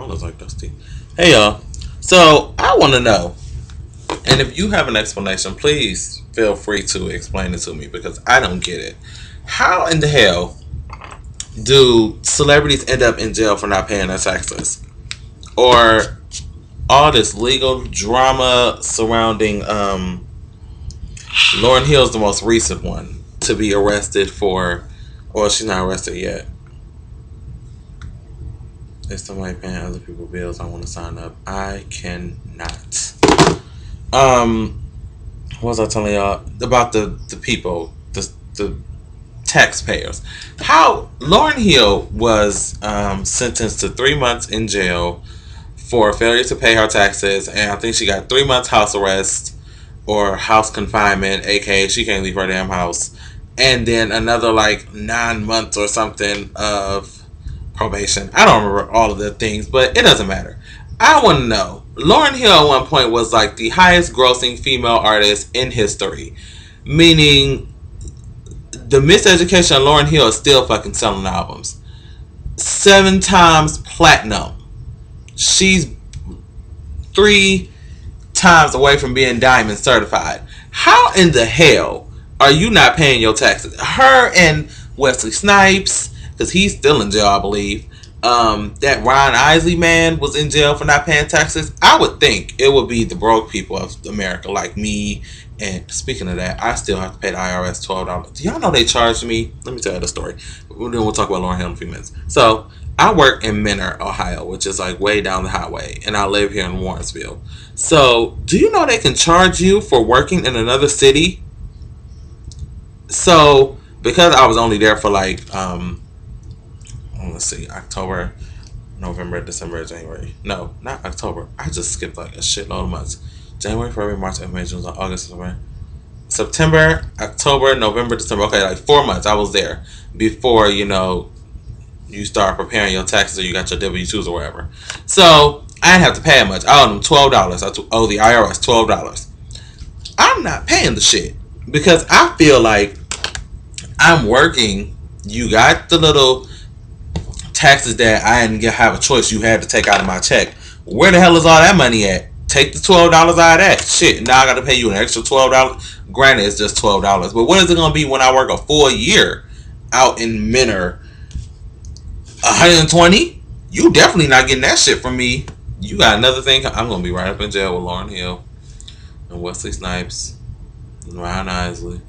phone is like dusty. Hey y'all. So I want to know, and if you have an explanation, please feel free to explain it to me because I don't get it. How in the hell do celebrities end up in jail for not paying their taxes, or all this legal drama surrounding um, Lauryn Hill's the most recent one to be arrested for. Well, she's not arrested yet if somebody paying other people bills, I want to sign up. I cannot. Um, what was I telling y'all about the the people, the the taxpayers? How Lauryn Hill was um, sentenced to three months in jail for failure to pay her taxes, and I think she got three months house arrest or house confinement, aka she can't leave her damn house, and then another like nine months or something of probation. I don't remember all of the things, but it doesn't matter. I want to know. Lauryn Hill at one point was like the highest grossing female artist in history, meaning the miseducation of Lauryn Hill is still fucking selling albums. Seven times platinum. She's three times away from being diamond certified. How in the hell are you not paying your taxes? Her and Wesley Snipes because he's still in jail, I believe. Um, that Ron Isley man was in jail for not paying taxes. I would think it would be the broke people of America, like me. And speaking of that, I still have to pay the IRS twelve dollars. Do y'all know they charged me? Let me tell you the story. Then we'll talk about Lauryn Hill in a few minutes. So I work in Mentor, Ohio, which is like way down the highway, and I live here in Warrensville. So, do you know they can charge you for working in another city? So, because I was only there for like um, let's see, October, November, December, January. No, not October. I just skipped like a shitload of months. January, February, March, April, May, June, August, September. September, October, November, December. Okay, like four months I was there before, you know, you start preparing your taxes or you got your W 2s or whatever. So I didn't have to pay much. I owed them $12. I owe the IRS $12. I'm not paying the shit because I feel like I'm working. You got the little taxes that I didn't have a choice. You had to take out of my check. Where the hell is all that money at? Take the twelve dollars out of that. Shit, now I got to pay you an extra twelve dollars. Granted, it's just twelve dollars, but what is it gonna be when I work a full year out in and twenty. You definitely not getting that shit from me. You got another thing. I'm gonna be right up in jail with Lauryn Hill and Wesley Snipes and Ryan Isley.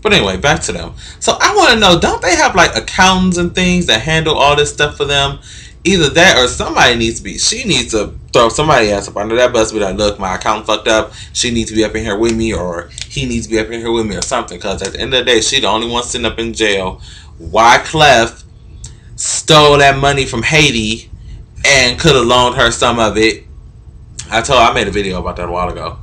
But anyway, back to them. So I want to know, don't they have like accountants and things that handle all this stuff for them? Either that or somebody needs to be, she needs to throw somebody else up under that bus. Be like, look, my account fucked up. She needs to be up in here with me, or he needs to be up in here with me, or something. Because at the end of the day, she the only one sitting up in jail. Wyclef stole that money from Haiti and could have loaned her some of it. I told I made a video about that a while ago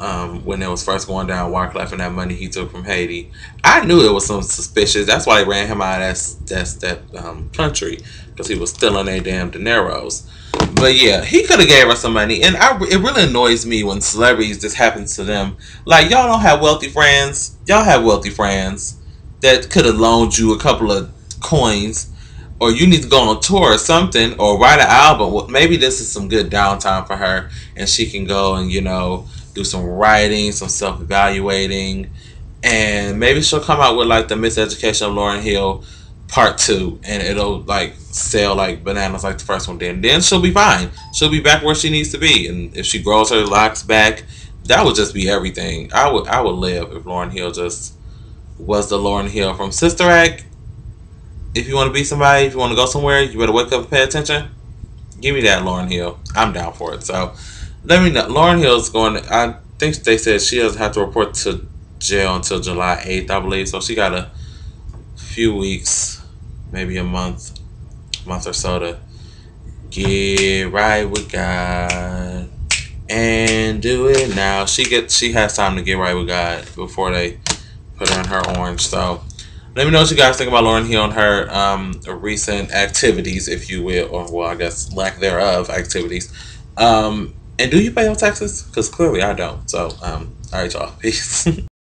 um, when it was first going down, Wyclef and that money he took from Haiti. I knew it was some suspicious. That's why they ran him out of that, that, that um, country because he was stealing their damn dineros. But yeah, he could have gave us some money, and I, it really annoys me when celebrities this happens to them. Like y'all don't have wealthy friends. Y'all have wealthy friends that could have loaned you a couple of coins, or you need to go on a tour or something, or write an album. Well, maybe this is some good downtime for her, and she can go and you know do some writing, some self evaluating, and maybe she'll come out with like the Miseducation of Lauryn Hill part two, and it'll like sell like bananas like the first one did. Then she'll be fine. She'll be back where she needs to be, and if she grows her locks back, that would just be everything. I would I would live if Lauryn Hill just was the Lauryn Hill from Sister Act. If you want to be somebody, if you want to go somewhere, you better wake up and pay attention. Give me that Lauryn Hill. I'm down for it. So let me know. Lauryn Hill's going. To, I think they said she doesn't have to report to jail until July eighth, I believe. So she got a few weeks, maybe a month, month or so to get right with God and do it now. She gets. She has time to get right with God before they put her in her orange. So. Let me know what you guys think about Lauryn Hill and her um, recent activities, if you will, or well, I guess lack thereof activities. Um, and do you pay your taxes? Because clearly I don't. So, um, all right, y'all. Peace.